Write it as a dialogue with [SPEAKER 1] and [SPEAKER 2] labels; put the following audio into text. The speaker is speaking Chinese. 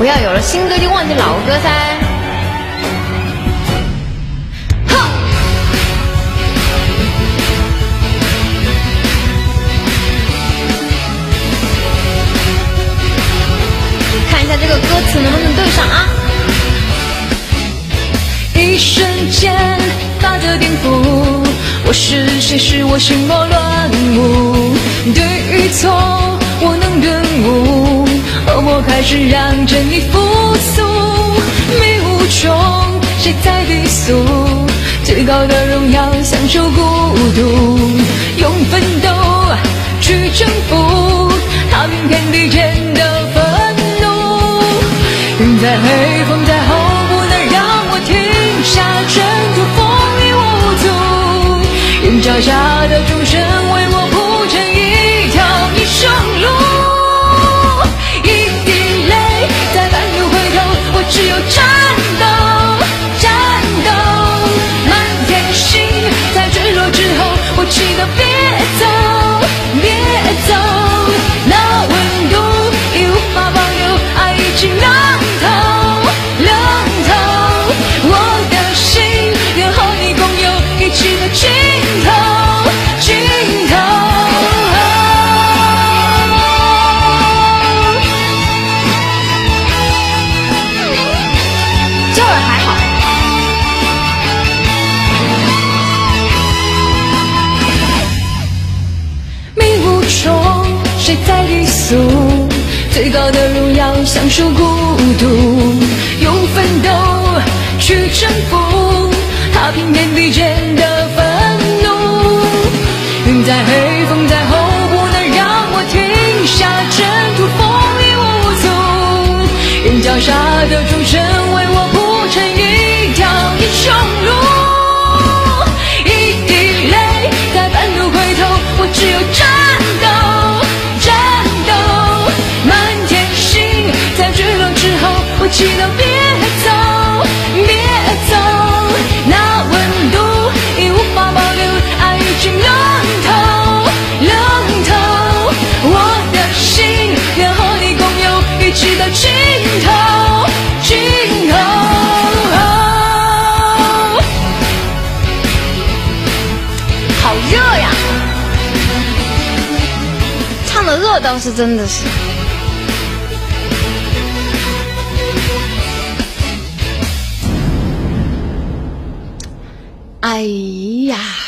[SPEAKER 1] 不要有了新歌就忘记老歌噻。哼看一下这个歌词能不能对上啊？
[SPEAKER 2] 一瞬间法则颠覆，我是谁是我心魔乱舞？对与错，还是让真理复苏。迷雾中谁在低诉？最高的荣耀享受孤独，后，我说，谁在低诉？最高的荣耀，享受孤独，用奋斗去征服踏平天地间的愤怒。云在黑，风在吼，不能让我停下征途，风雨无阻。人脚下的众生后，我记得别走，别走。那温度已无法保留，爱已经冷透，冷透。我的心愿和你共有一起到尽头，尽头。
[SPEAKER 1] 好热呀！唱的热倒是真的是。哎呀！